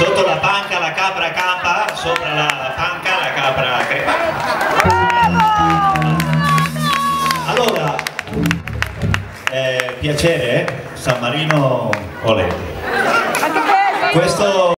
Sotto la panca la capra campa, sopra la panca la capra crepa. Allora, eh, piacere, eh, San Marino Ole. Questo